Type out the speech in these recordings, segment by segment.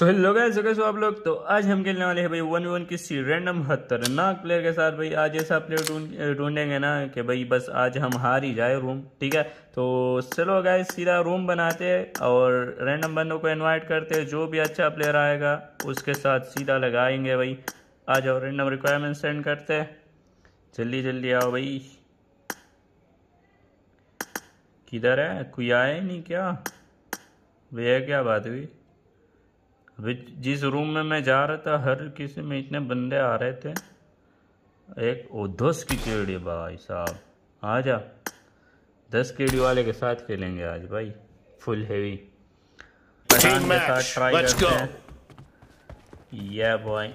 So hello guys so कैसे हो आप लोग तो आज हम खेलने वाले हैं भाई वन वन किसी रैंडम खतरनाक प्लेयर के साथ भाई। आज ऐसा प्लेयर ढूंढेंगे ना कि भाई बस आज हम हार ही जाए रूम ठीक है? तो चलो गाइस सीधा रूम बनाते हैं और रैंडम बंदों को इनवाइट करते हैं। जो भी अच्छा प्लेयर आएगा, उसके साथ सीधा लगाएँगे भाई। आ जाओ रैंडम रिक्वायरमेंट सेंड करते हैं। जल्दी जल्दी आओ भाई। किधर है? कोई आया नहीं क्या? भैया, क्या बात हुई? जिस रूम में मैं जा रहा था हर किसी में इतने बंदे आ रहे थे। एक ओ दस की केड़ी भाई साहब। आ जा। दस केड़ी वाले के साथ खेलेंगे आज भाई। फुल हेवी पठान के साथ ट्राई करते हैं। या बॉय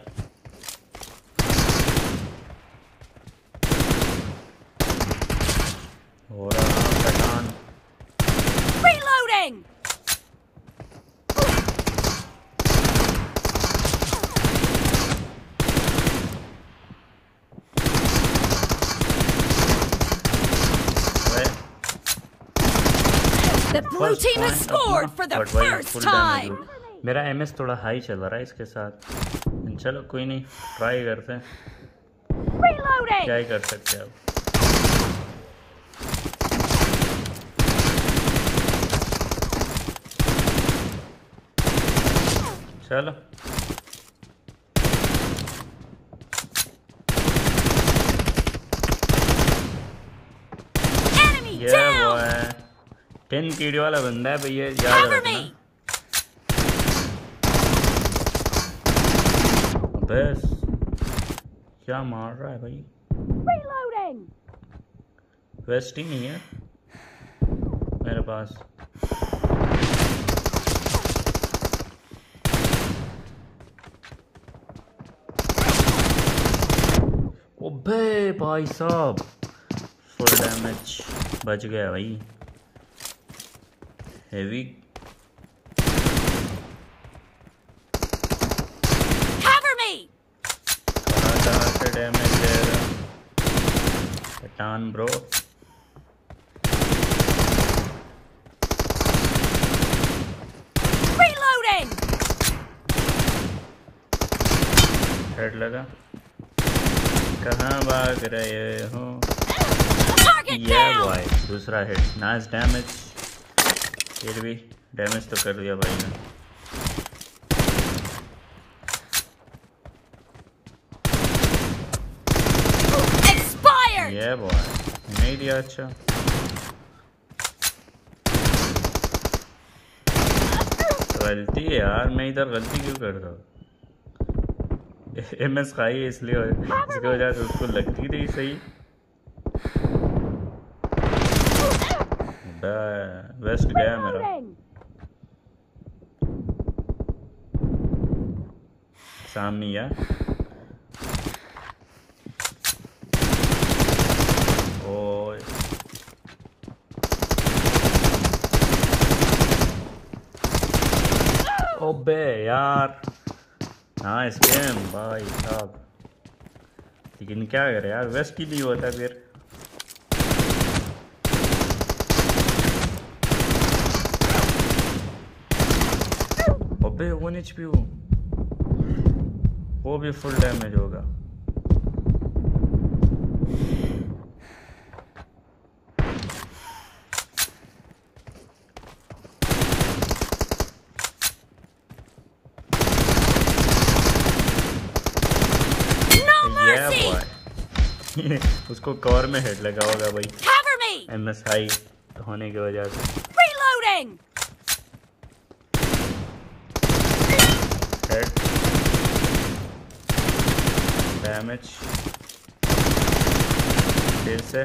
हो रहा Pathan Reloading! The blue team has scored for the first time! मेरा एमएस थोड़ा हाई चल रहा है इसके साथ। चलो कोई नहीं ट्राई करते हैं! क्या ही कर सकते हैं अब। चलो Enemy ये वो down! है टेन कीड़ी वाला बंदा है भैया याद रखना। बस। क्या मार रहा है भाई! वेस्ट ही नहीं है। मेरे पास। ओबे भाई साहब। फुल डैमेज बच गया भाई। हेवी Cover कहाँ से डैमेज है पठान ब्रो हेड लगा। कहाँ भाग रहे हो? ये down! दूसरा हिट नाइस डैमेज फिर भी डैमेज तो कर दिया भाई ने। ये बॉय नहीं दिया अच्छा। गलती है यार मैं इधर गलती क्यों कर रहा हूँ? एम एस खाई है इसलिए इसकी वजह से उसको लगती नहीं सही। बे- वेस्ट गया मेरा! सामने या ओए। ओबे यार। हाँ स्कैम भाई साहब। लेकिन क्या करे यार वेस्ट की नहीं होता फिर। अबे वन एच पी वो। वो भी फुल डैमेज होगा. उसको कवर में हेड लगा होगा भाई। एम एस हाई होने की वजह से। Reloading! हेड फिर से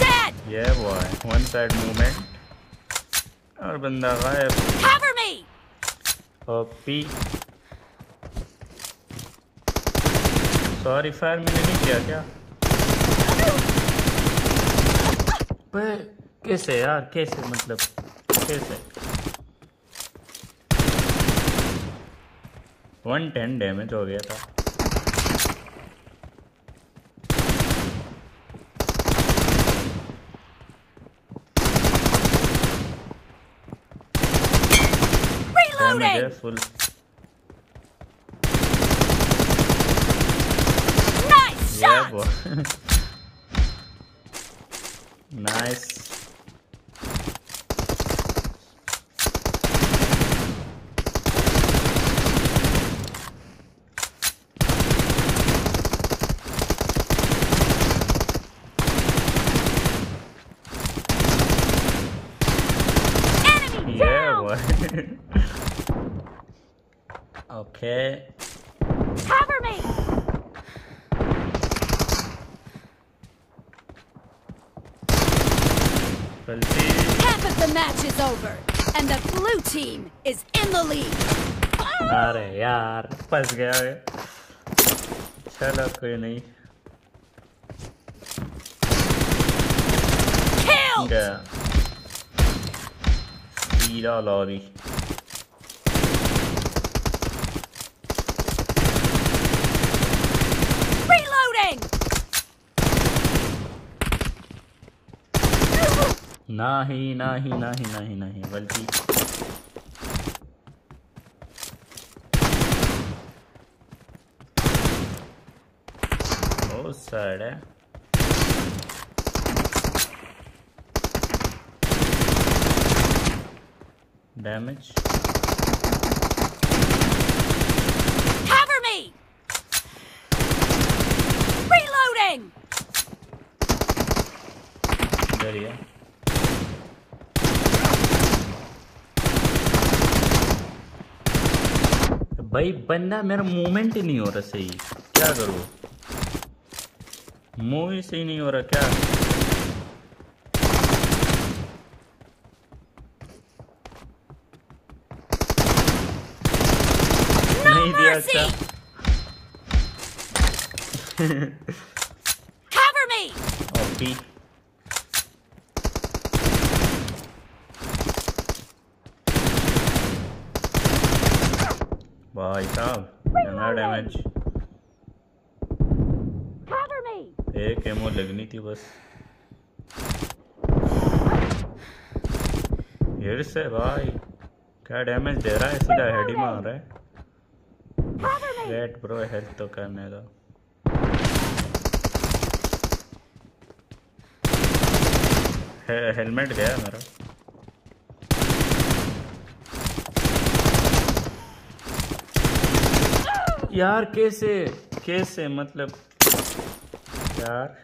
Dead! ये बॉय वन साइड मूवमेंट और बंदा गायब Cover me! और पी सॉरी फायर मैंने नहीं किया क्या? कैसे यार? कैसे मतलब? कैसे? वन टेन डैमेज हो गया था। Full nice okay. Cover me! गलती Half of the match is over, and the blue team is in the lead. अरे यार फंस गया मैं चलो कोई नहीं Killed! गया सीधा लॉरी नहीं नहीं नहीं नहीं नहीं गलती बहुत सैड है डैमेज Cover me! Reloading! इधर ही है भाई बंदा मेरा मूवमेंट ही नहीं हो रहा सही क्या करूँ मूव ही सही नहीं हो रहा क्या No नहीं दिया! अच्छा Cover me! भाई साहब डैमेज एक एमो लगनी थी बस। हिट से भाई क्या डैमेज दे रहा है? सीधा हेड ही मार रहा है! वेट ब्रो हेल्थ तो करने दो। हेलमेट गया मेरा। यार कैसे? कैसे मतलब? यार।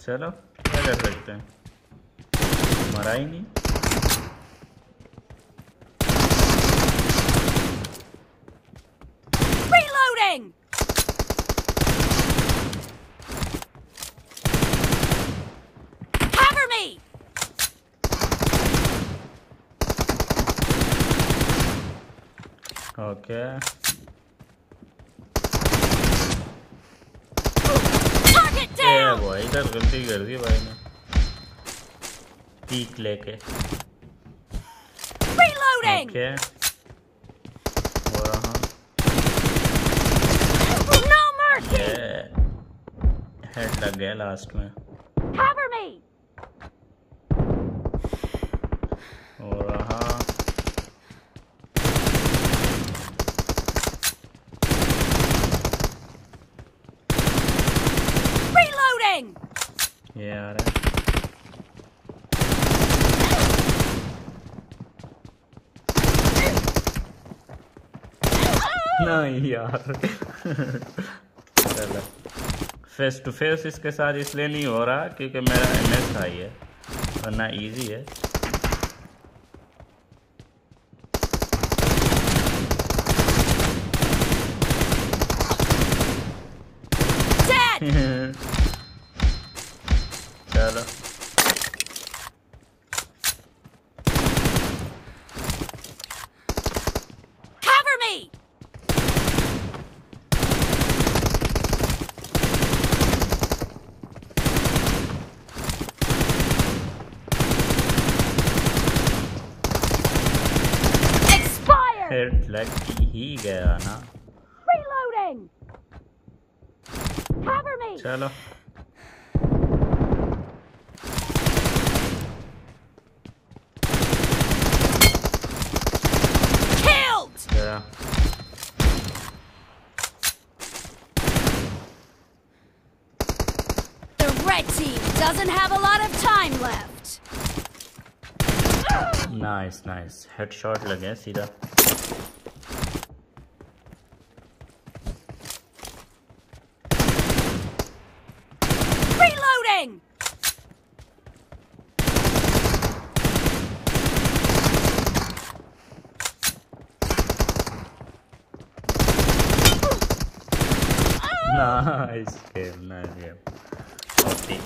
चलो क्या कर सकते हैं? मरा ही नहीं। Reloading! Cover me! ओके! भाई इधर गलती कर दी भाई ने। पीक लेके। Reloading! हेड लग गया लास्ट में Cover me! और हाँ Reloading! ये आ रहा है यार। चलो। फेस टू फेस इसके साथ इसलिए नहीं हो रहा, क्योंकि मेरा एम एस हाई है वरना इजी है। लग ही गया ना Reloading. Cover me. चलो Killed. Yeah. The red team doesn't have a lot of time left. Nice, nice headshot लगे सीधा nice game, nice game. Okay.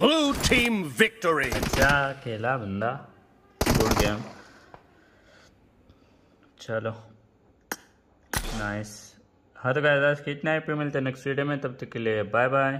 Blue team victory. अच्छा खेला बंदा गुड गेम चलो नाइस हाँ तो गाइस कितना पे मिलते हैं नेक्स्ट वीडियो में। तब तक के लिए बाय बाय